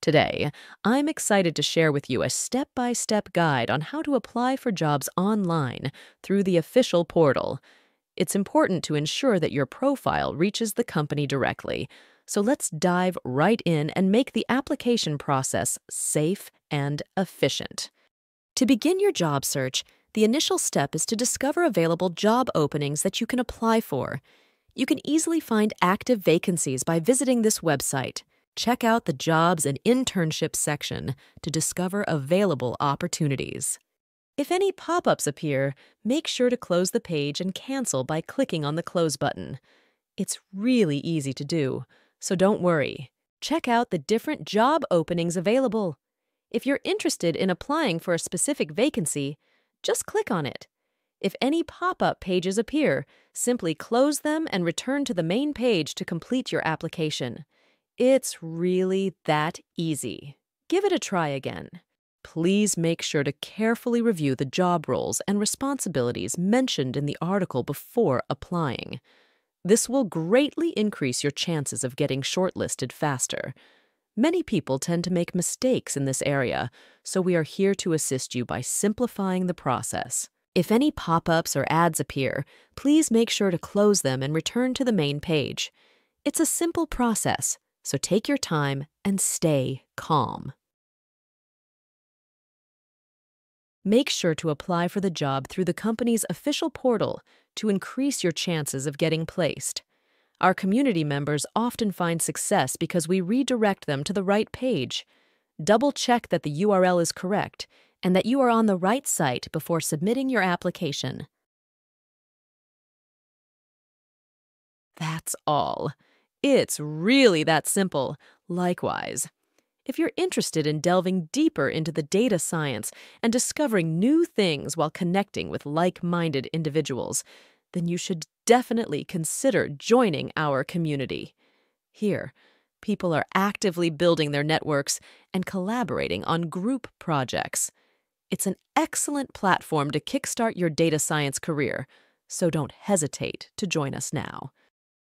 Today, I'm excited to share with you a step by step guide on how to apply for jobs online through the official portal. It's important to ensure that your profile reaches the company directly. So let's dive right in and make the application process safe and efficient. To begin your job search, the initial step is to discover available job openings that you can apply for. You can easily find active vacancies by visiting this website. Check out the Jobs and Internships section to discover available opportunities. If any pop ups appear, make sure to close the page and cancel by clicking on the Close button. It's really easy to do, so don't worry. Check out the different job openings available. If you're interested in applying for a specific vacancy, just click on it. If any pop up pages appear, simply close them and return to the main page to complete your application. It's really that easy. Give it a try again. Please make sure to carefully review the job roles and responsibilities mentioned in the article before applying. This will greatly increase your chances of getting shortlisted faster. Many people tend to make mistakes in this area, so we are here to assist you by simplifying the process. If any pop ups or ads appear, please make sure to close them and return to the main page. It's a simple process, so take your time and stay calm. Make sure to apply for the job through the company's official portal to increase your chances of getting placed. Our community members often find success because we redirect them to the right page. Double check that the URL is correct and that you are on the right site before submitting your application. That's all. It's really that simple. Likewise, if you're interested in delving deeper into the data science and discovering new things while connecting with like minded individuals, then you should definitely consider joining our community. Here, people are actively building their networks and collaborating on group projects. It's an excellent platform to kickstart your data science career, so don't hesitate to join us now.